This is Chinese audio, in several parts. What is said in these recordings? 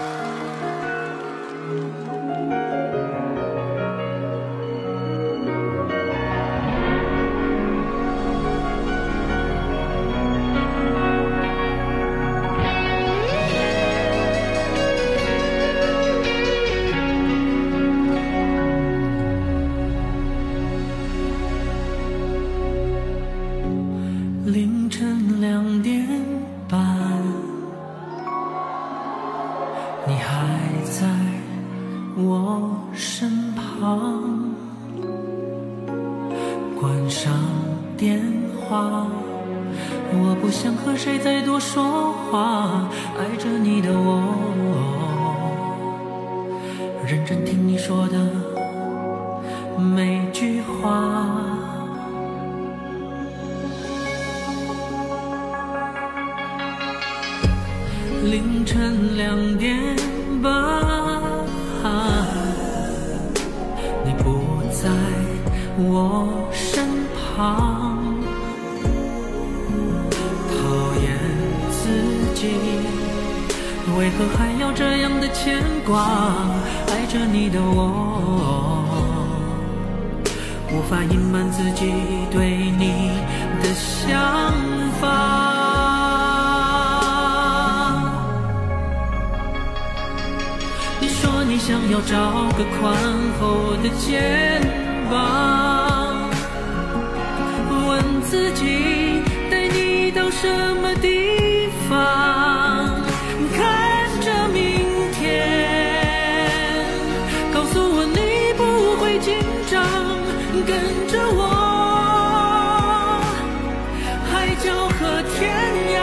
凌晨两点半， 你还在我身旁。关上电话，我不想和谁再多说话。爱着你的我，认真听你说的旁，讨厌自己，为何还要这样的牵挂？爱着你的我，无法隐瞒自己对你的想法。你说你想要找个宽厚的肩膀，问自己带你到什么地方，看着明天，告诉我你不会紧张，跟着我，海角和天涯。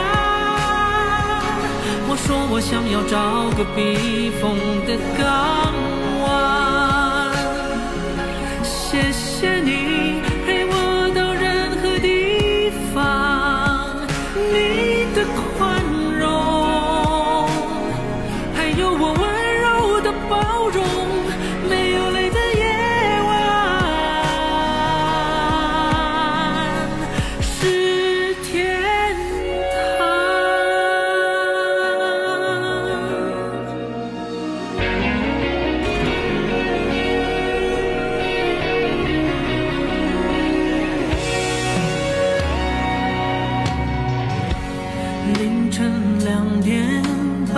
我说我想要找个避风的港湾，谢谢你两点半，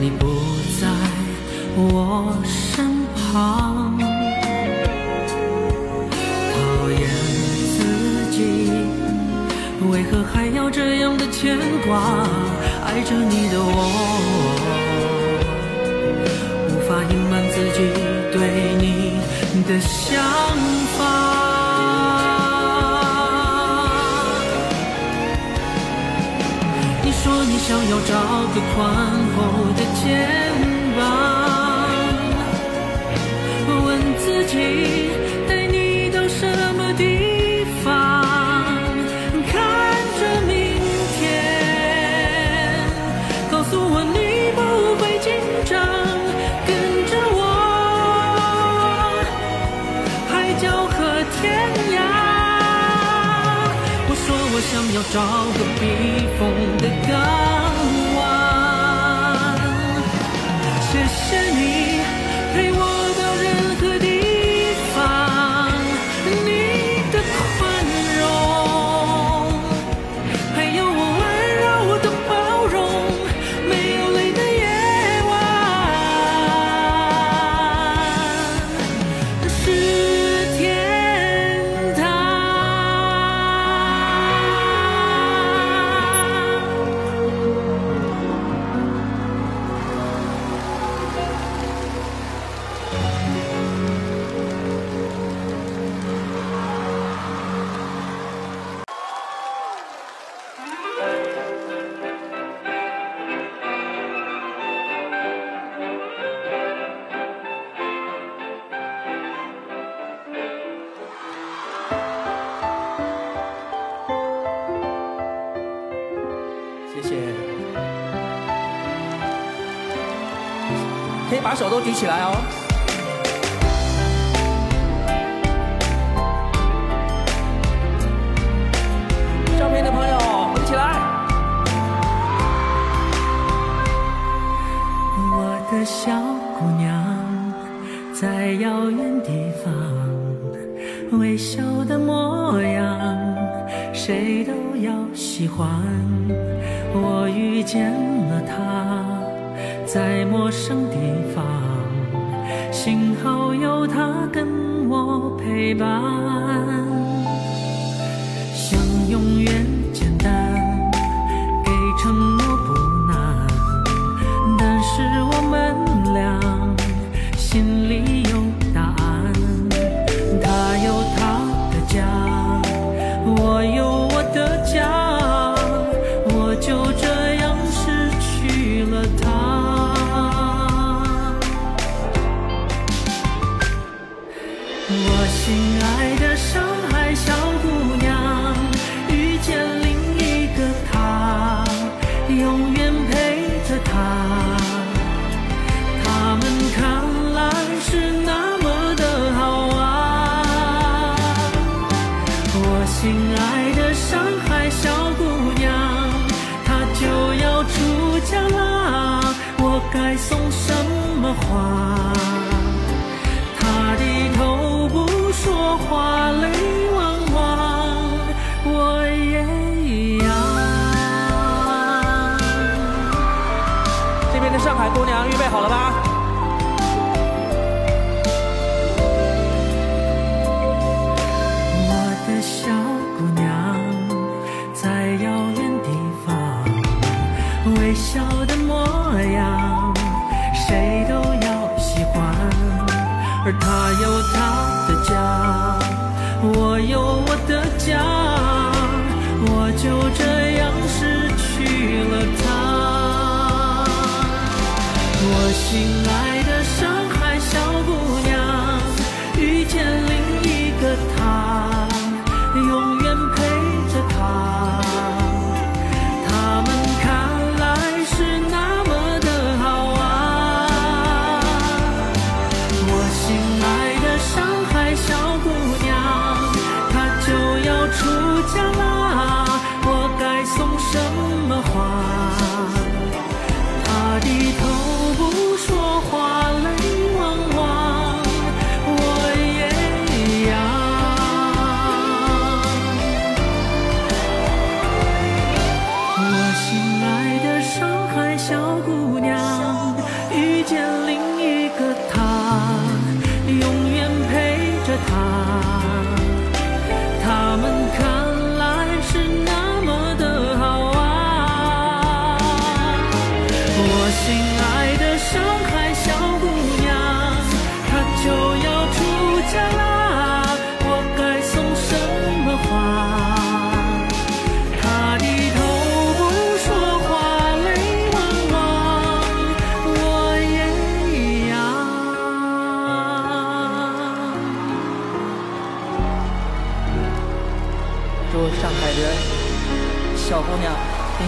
你不在我身旁，讨厌自己，为何还要这样的牵挂？爱着你的我，无法隐瞒自己对你的想想要找个宽厚的肩膀，问自己带你到什么地方，看着明天，告诉我你不会紧张，跟着我，海角和天涯。我说我想要找个避风的港可以把手都举起来哦。上面的朋友举起来。我的小姑娘在遥远地方微笑的模样谁都要喜欢。我遇见了她在陌生地方幸好有他跟我陪伴像永远。我心爱的上海小我的家，我就这样失去了它。我醒来。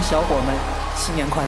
小伙们，新年快乐。